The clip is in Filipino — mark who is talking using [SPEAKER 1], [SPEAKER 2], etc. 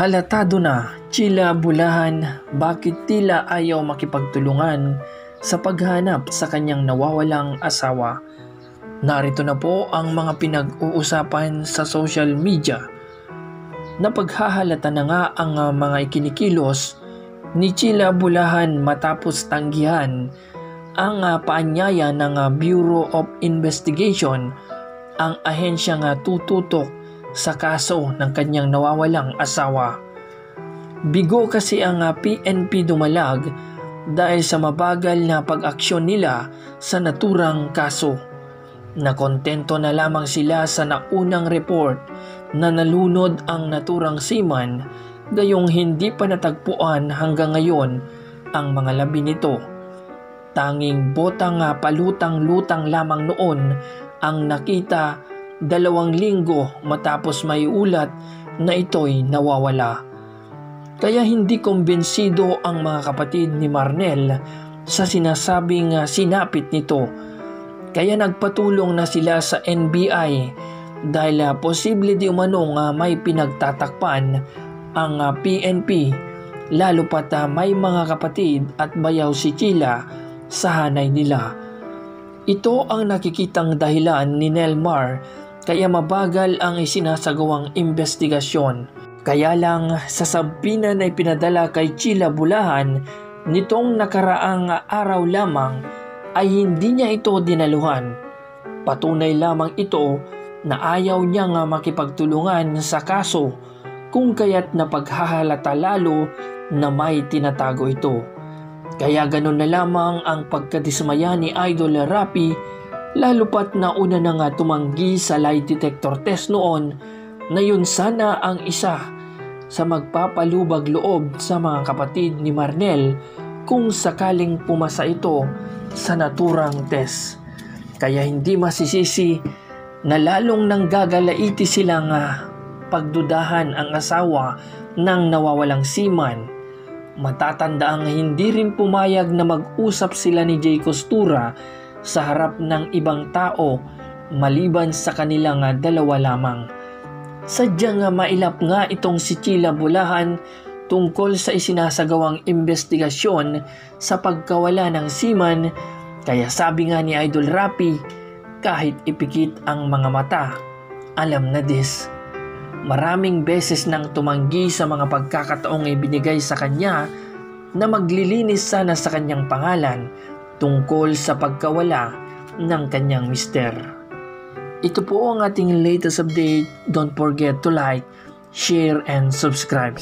[SPEAKER 1] Halatado na, Chila Bulahan, bakit tila ayaw makipagtulungan sa paghanap sa kanyang nawawalang asawa. Narito na po ang mga pinag-uusapan sa social media. Napaghahalata na nga ang mga ikinikilos ni Chila Bulahan matapos tanggihan ang paanyaya ng Bureau of Investigation ang ahensyang tututok sa kaso ng kanyang nawawalang asawa. Bigo kasi ang PNP dumalag dahil sa mabagal na pag-aksyon nila sa naturang kaso. Nakontento na lamang sila sa naunang report na nalunod ang naturang seaman gayong hindi pa natagpuan hanggang ngayon ang mga labi nito. Tanging botang palutang-lutang lamang noon ang nakita dalawang linggo matapos may ulat na ito'y nawawala. Kaya hindi kumbensido ang mga kapatid ni Marnel sa sinasabing sinapit nito. Kaya nagpatulong na sila sa NBI dahil posible di umanong may pinagtatakpan ang PNP lalo pat may mga kapatid at bayaw si Chila sa hanay nila. Ito ang nakikitang dahilan ni Nelmar kaya mabagal ang isinasagawang investigasyon. Kaya lang sa sabpinan ay pinadala kay Chila Bulahan nitong nakaraang araw lamang ay hindi niya ito dinaluhan. Patunay lamang ito na ayaw niya nga makipagtulungan sa kaso kung kaya't napaghahalata lalo na may tinatago ito. Kaya ganun na lamang ang pagkadismaya ni Idol Rapi Lalo pat nauna na nga tumanggi sa lie detector test noon na yun sana ang isa sa magpapalubag loob sa mga kapatid ni Marnel kung sakaling pumasa ito sa naturang test. Kaya hindi masisisi na lalong nang gagalaiti sila nga pagdudahan ang asawa ng nawawalang siman. Matatanda ang hindi rin pumayag na mag-usap sila ni Jay Costura sa harap ng ibang tao maliban sa kanilang dalawa lamang. Sadyang mailap nga itong si Chila Bulahan tungkol sa isinasagawang investigasyon sa pagkawala ng siman kaya sabi nga ni Idol Rapi kahit ipikit ang mga mata, alam na this. Maraming beses nang tumanggi sa mga pagkakataong ibinigay sa kanya na maglilinis sana sa kanyang pangalan tungkol sa pagkawala ng kanyang mister. Ito po ang ating latest update. Don't forget to like, share, and subscribe.